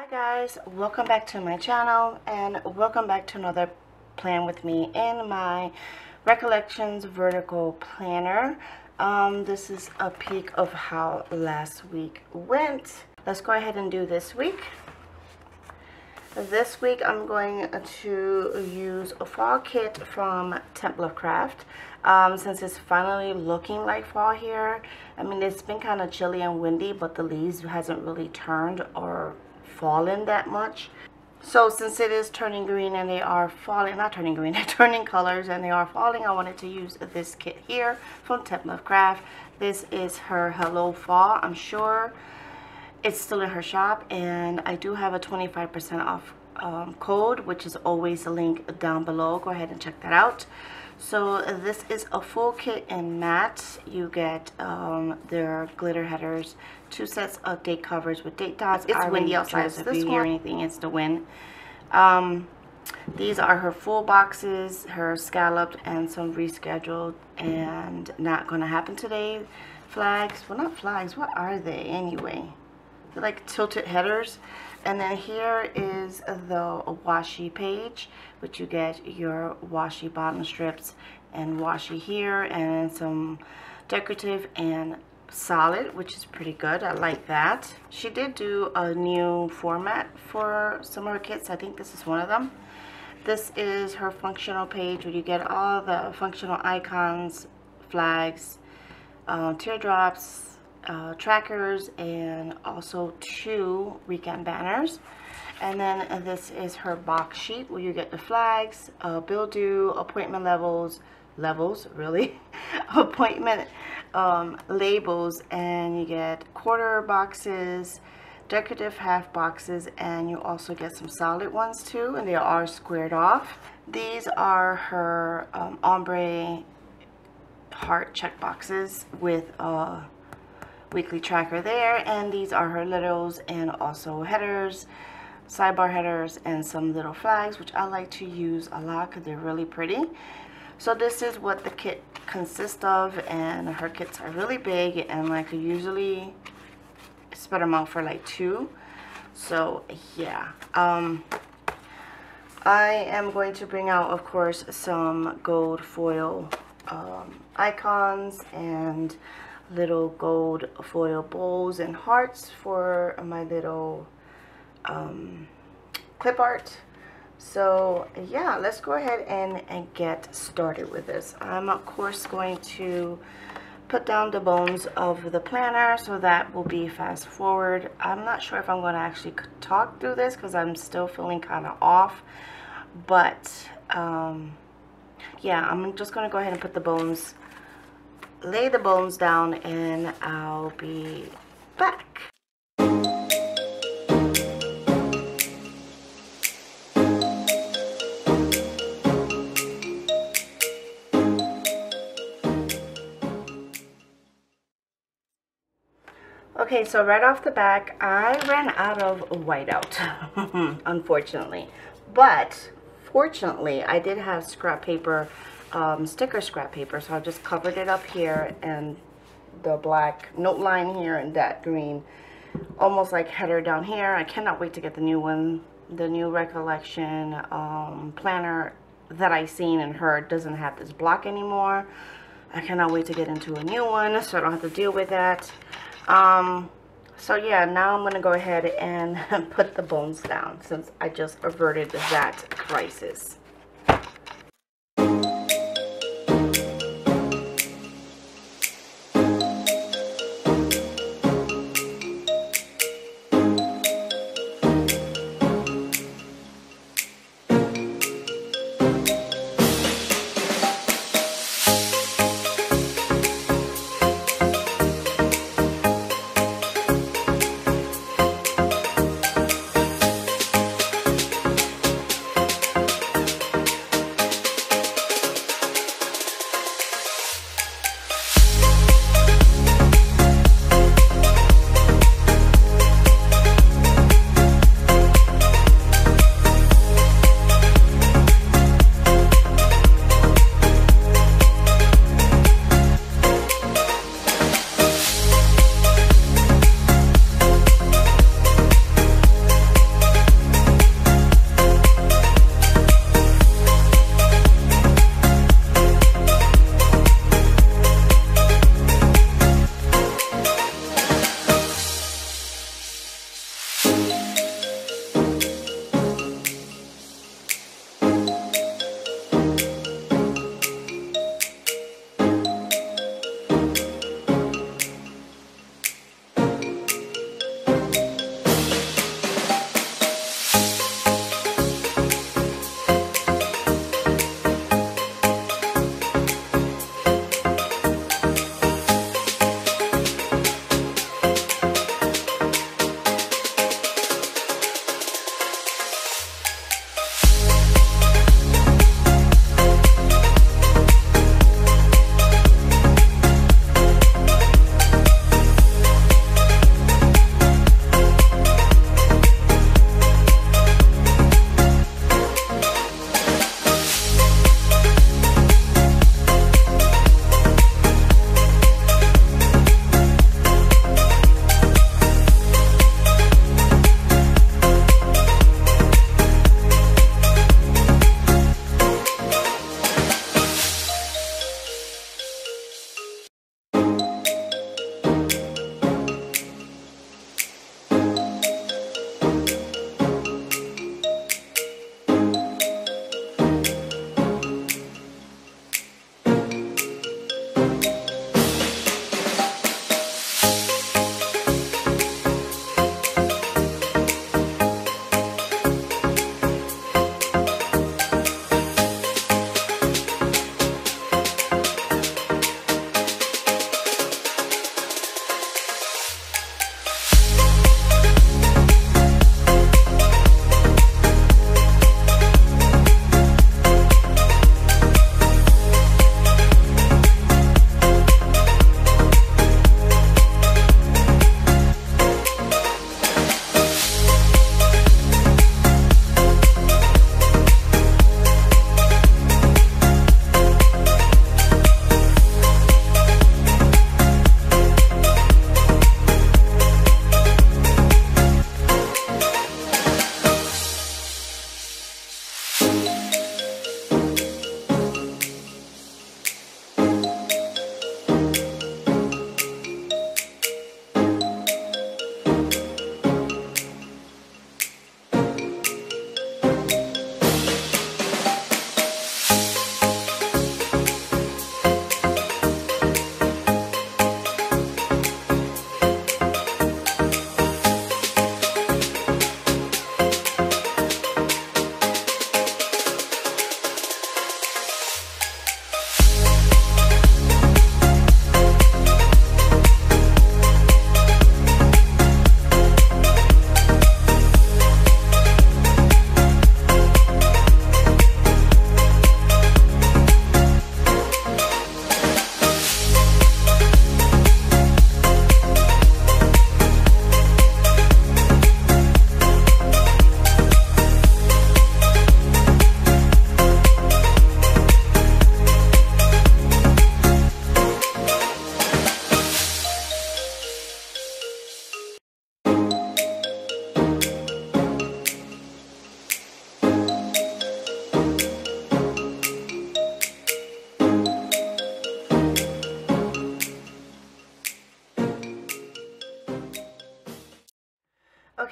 Hi guys, welcome back to my channel and welcome back to another plan with me in my Recollections Vertical Planner. Um, this is a peek of how last week went. Let's go ahead and do this week. This week I'm going to use a fall kit from Temp Loves Crafts. Um, since it's finally looking like fall here. I mean, it's been kind of chilly and windy, but the leaves hasn't really turned or fallen that much. So since it is turning green and they are falling, not turning green, they're turning colors and they are falling, I wanted to use this kit here from Temp Loves Crafts. This is her Hello Fall, I'm sure it's still in her shop and I do have a 25% off um, code which is always a link down below go ahead and check that out so this is a full kit in matte you get um, their glitter headers two sets of date covers with date dots. It's windy outside so if you hear anything it's the wind. Um, these are her full boxes her scalloped and some rescheduled and not gonna happen today. Flags well not flags what are they anyway? They're like tilted headers and then here is the washi page which you get your washi bottom strips and washi here and some decorative and solid which is pretty good. I like that. She did do a new format for some of her kits. I think this is one of them. This is her functional page where you get all the functional icons flags uh, teardrops uh, trackers and also two weekend banners. And then this is her box sheet where you get the flags, uh, bill due, appointment levels, levels really, appointment um, labels, and you get quarter boxes, decorative half boxes, and you also get some solid ones too, and they are squared off. These are her um, ombre heart check boxes with uh, weekly tracker there and these are her littles and also headers sidebar headers and some little flags which I like to use a lot because they're really pretty. So this is what the kit consists of and her kits are really big and like usually spread them out for like two. So yeah um I am going to bring out of course some gold foil um, icons and little gold foil bowls and hearts for my little um, clip art. So yeah, let's go ahead and, and get started with this. I'm of course going to put down the bones of the planner so that will be fast forward. I'm not sure if I'm going to actually talk through this because I'm still feeling kind of off. But um, yeah, I'm just going to go ahead and put the bones lay the bones down and I'll be back. Okay, so right off the back, I ran out of whiteout, unfortunately. But, fortunately, I did have scrap paper um, sticker scrap paper. So I've just covered it up here and the black note line here and that green almost like header down here. I cannot wait to get the new one. The new recollection um, planner that I seen and heard doesn't have this block anymore. I cannot wait to get into a new one so I don't have to deal with that. Um, so yeah, now I'm going to go ahead and put the bones down since I just averted that crisis.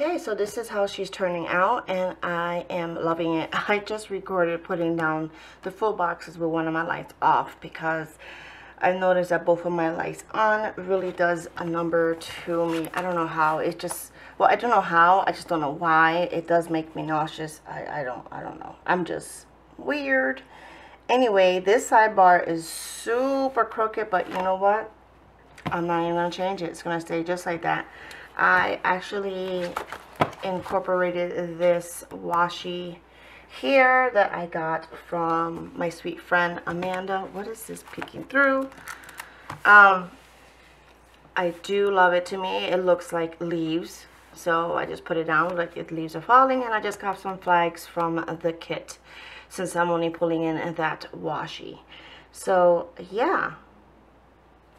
Okay, so this is how she's turning out and I am loving it. I just recorded putting down the full boxes with one of my lights off because I noticed that both of my lights on really does a number to me. I don't know how. It just, well, I don't know how. I just don't know why. It does make me nauseous. I, I don't, I don't know. I'm just weird. Anyway, this sidebar is super crooked, but you know what? I'm not even going to change it. It's going to stay just like that. I actually incorporated this washi here that I got from my sweet friend Amanda. What is this peeking through? Um, I do love it to me. It looks like leaves. So I just put it down like it leaves are falling and I just got some flags from the kit since I'm only pulling in that washi. So yeah,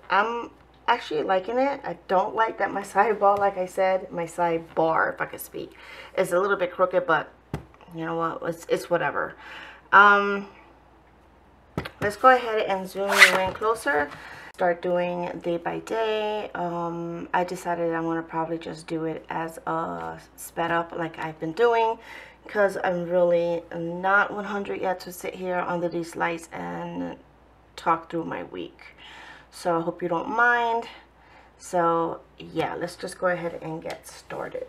I'm actually liking it. I don't like that my sidebar, like I said, my sidebar, if I could speak, is a little bit crooked, but you know what, it's, it's whatever. Um, let's go ahead and zoom in closer. Start doing day by day. Um, I decided I'm going to probably just do it as a sped up like I've been doing because I'm really not 100 yet to sit here under these lights and talk through my week so I hope you don't mind. So yeah let's just go ahead and get started